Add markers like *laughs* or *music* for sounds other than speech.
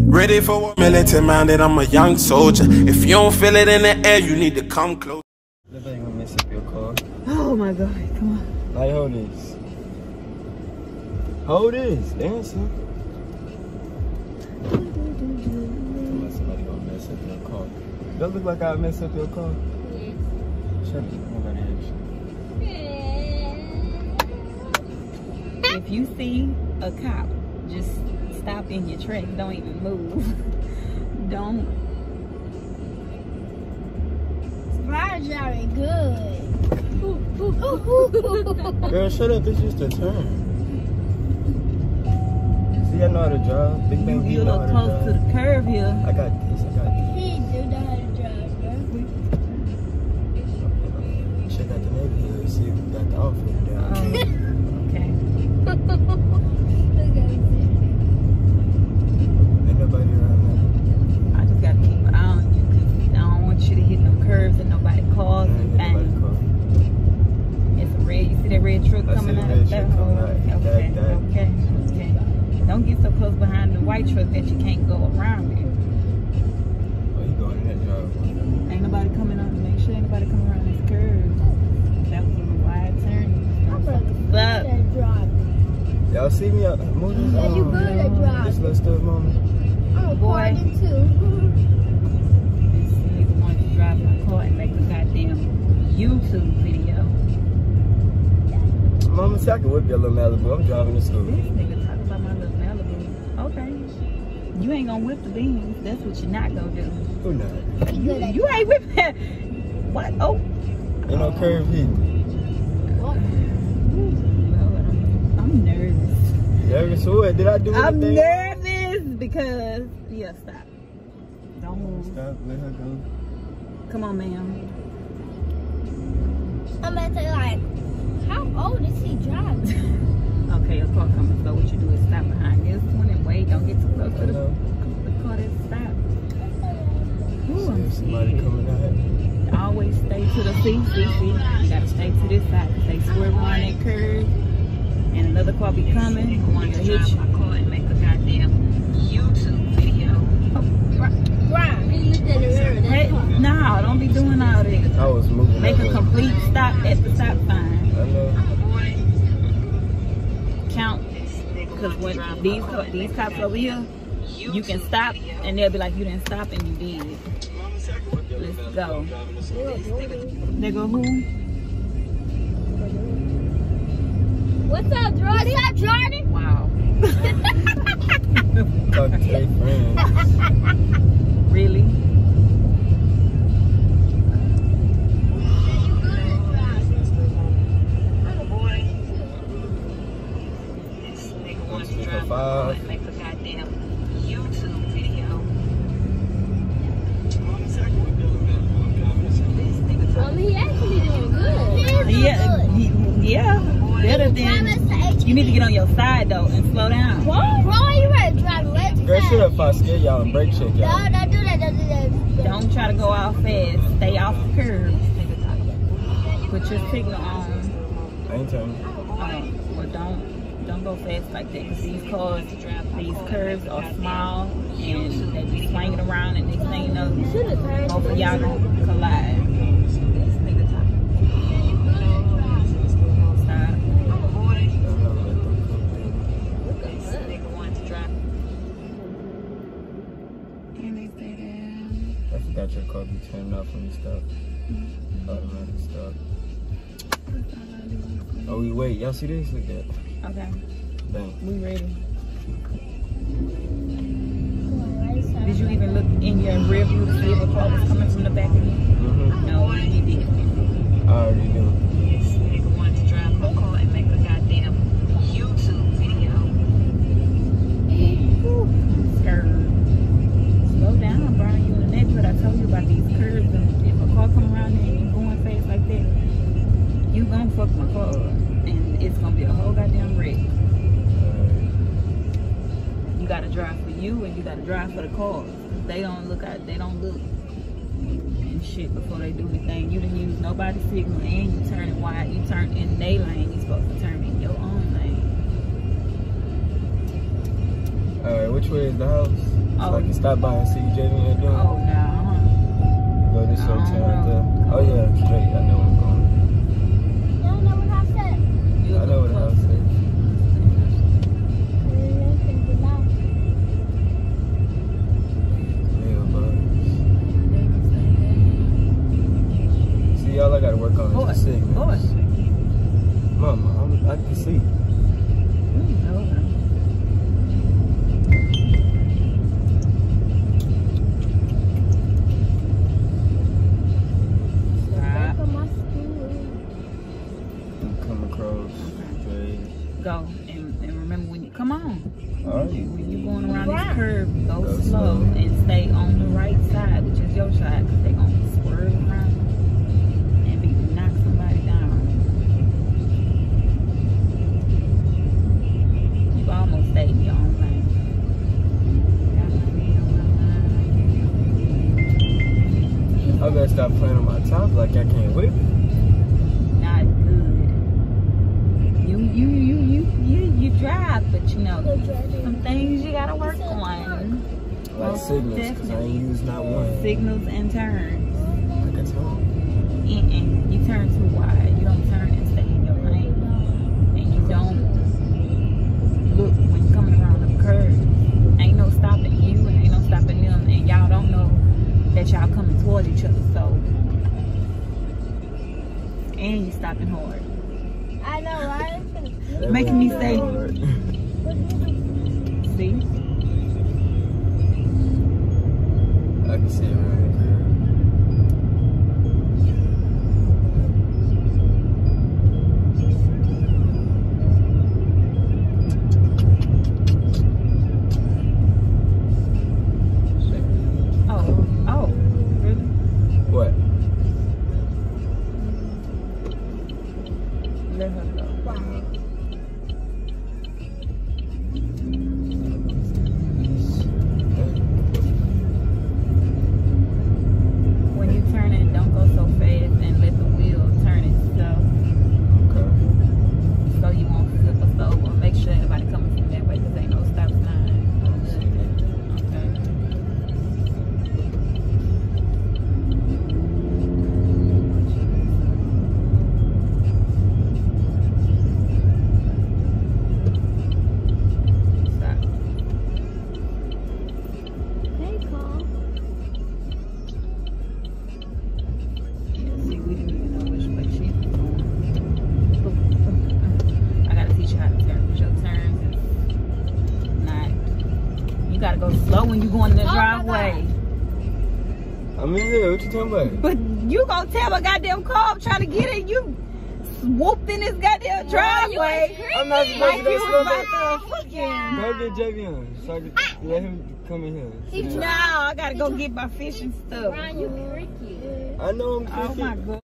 Ready for a militant minded, I'm a young soldier. If you don't feel it in the air, you need to come close. Nobody gonna mess up your car. Oh my god, come on. Like, hold this. Hold this. Answer. Somebody gonna mess up your car. Does look like I mess up your car? Shut up. Nobody asked you. If you see a cop, just stop in your tracks. Don't even move. *laughs* Don't. Ride's very good. Girl, shut up. It's just a turn. See, I know how to drive. Big Bang, You you a know how to close to the curve here. I got this. I got this. he do know how to drive, bro. Check out the neighborhood. See if we got the outfit down. Um, the truck that you can't go around it. Oh, you going in that driveway. Ain't nobody coming on. Make sure ain't nobody coming around this curve. That was a wide turn. I'm gonna But good at driving. Y'all see me out moving? Yeah, you good at This driving. little stuff, mama. I'm oh, Boy. recording too. this nigga wanted to drive my car and make a goddamn YouTube video. Mama, see, I can whip your little Malibu. I'm driving to school. This nigga talking about my little Malibu. Okay. You ain't gonna whip the beans. That's what you're not gonna do. Who not? You good at You ain't whipping. *laughs* What? Oh. Ain't no curve hitting. Lord, I'm, I'm nervous. Nervous what? Did I do I'm anything? nervous because yeah, stop. Don't move. Stop, let her go. Come on, ma'am. I'm about to say like, how old is he driving? *laughs* Okay, a car coming. So what you do is stop behind this one and wait. Don't get too close to the, the car that stopped. Ooh, I'm somebody scared. coming out. Always stay to the seat, see, see. You gotta stay to this side because they swerve around that curve and another car be coming. I want to hit you. car and make a goddamn YouTube video. Oh, right. Brian, he looked at the mirror. Hey, That's all. nah, don't be doing all this. I was moving. Make a way. complete stop at the stop sign. I know. Count, because when these these cops over here, you can stop and they'll be like, you didn't stop and you did. Let's go. They go who? What's up, Jordan? What's up, Jordan? Wow. *laughs* two, three, four, five. Make a goddamn YouTube video. Um, he actually doing good. Yeah, y- yeah. Better than you need to get on your side though and slow down. What? Bro, bro, you ready to drive away too Girl, shut up if I scare y'all and brake check y'all. No, don't do that, don't do that. Don't try to go out fast. Stay off the curb. Put your signal on. I ain't turning. Um, well, don't don't go fast like that because these cars, these curves are small and they be swinging around and next thing you know, both of y'all gonna collide. I forgot your car be turning off when you stop. Automatic stop. Oh, we wait. Y'all see this? Look at that. Okay, Bang. we ready. Did you even look in your rear view to see if a car was coming from the back of you? Mm-hmm. No, you didn't. I already knew. You my car. And it's gonna be a whole goddamn wreck. You gotta drive for you and you gotta drive for the cars. They don't look out, they don't look and shit before they do anything. You didn't use nobody's signal and you turn it wide. You turn in their lane. You supposed to turn in your own lane. Alright, which way is the house? So Oh. I can oh. stop by and see what Javion doing. Oh no. Go this way, turn right there. Oh yeah, straight. I know curve, go, Go slow and stay on the right side, which is your side, because they're gonna swerve around and be knock somebody down. You almost stayed in your own lane. I better stop playing on my top like I can't whip. Not good. You you you you you you drive, but you know some things you gotta work on. Like Most signals, because I ain't used not one. Signals and turns. Like I told Mm-mm. You turn too wide. You don't turn and stay in your lane. And you don't look when you're coming around the curve. Ain't no stopping you and ain't no stopping them. And y'all don't know that y'all coming toward each other. So, and you stopping hard. I know, right? Making me was say- See? I can see. I'm in here. What you talking about? But you gonna tell a goddamn car I'm trying to get it. You whooped in this goddamn driveway. I'm not supposed Like to you go was slow. about to. Go get oh, Javion so I can ah. let him come in here. No, I gotta go get my fishing stuff. Brian, you freaky. I know I'm Oh my god.